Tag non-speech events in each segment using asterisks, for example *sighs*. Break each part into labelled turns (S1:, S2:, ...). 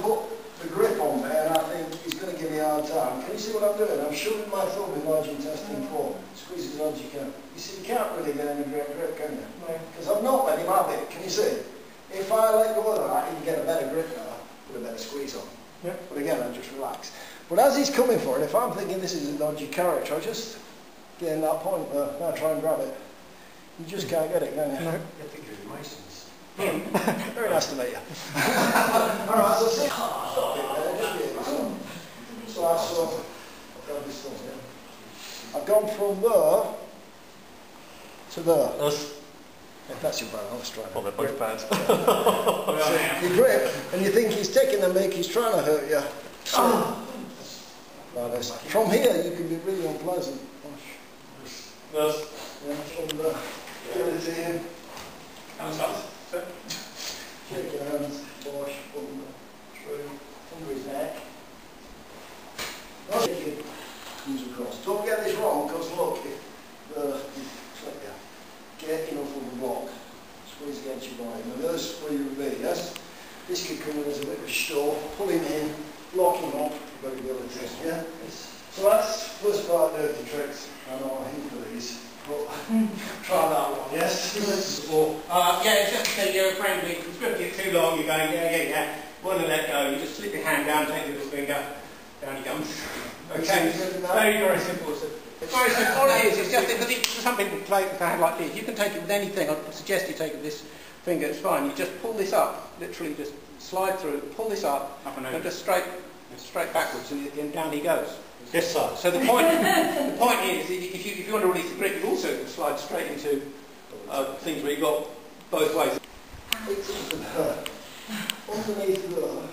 S1: Put the grip on there and I think he's going to give me a hard time. Can you see what I'm doing? I'm shoving my thumb in large intestine mm. four. Squeeze as hard as you can. You see, you can't really get any great grip, can you? Because I've not let him have it. Can you see? If I let go of that, he can get a better grip now. Put a better squeeze on.
S2: Yeah.
S1: But again, I just relax. But as he's coming for it, if I'm thinking this is a dodgy character, I just get in that point where now try and grab it. You just mm. can't get it, can you?
S2: No.
S3: I think you're Masons. *laughs*
S1: Very nice to meet you. *laughs* Alright, so see, stop it there, just be it. So, so I saw, I've this one here. I've gone from there to there.
S2: Us.
S1: If that's your brother, let's try
S2: Well,
S1: that.
S2: they're both bad.
S1: So you grip, and you think he's taking the mick, he's trying to hurt you. *sighs* So, like this. From here, you can be really unpleasant.
S2: Us.
S1: Yeah, from there. Give it to him.
S2: Hands up.
S1: Shake your hands, wash, under, through, under his neck. Not shake it, comes across. Don't get this wrong, because look, if the, slip enough of a block, squeeze against your body. Now there's where you would be, yes? This could come in as a bit of a store, pull him in, lock him up, very ability, yeah? So that's first part of the tricks. I know I hate for these, but *laughs* try that one, yes?
S3: Or, uh, yeah, it's just that you're friendly. If you it too long, you're going, yeah, yeah, yeah. Want to let go, you just slip your hand down, take your little finger, down he comes. *laughs* Okay, very, very simple. So, it's very simple. All it is, it's just because it, some people play with a hand like this. You can take it with anything. I'd suggest you take it with this finger, it's fine. You just pull this up, literally just slide through, pull this up,
S2: Up and
S3: and just straight, straight backwards, and, and down he goes.
S2: Yes, sir.
S3: So the point, the point is, if you, if you want to release the grip, you also can slide straight into uh, things where you've got both ways.
S1: It's into there. Underneath there.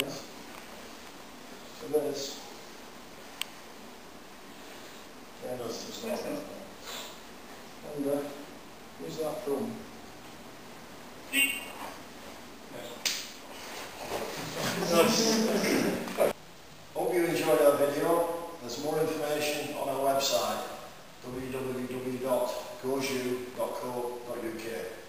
S1: Yes. And uh, where's that from? Hope you enjoyed our video. There's more information on our website www.goju.co.uk.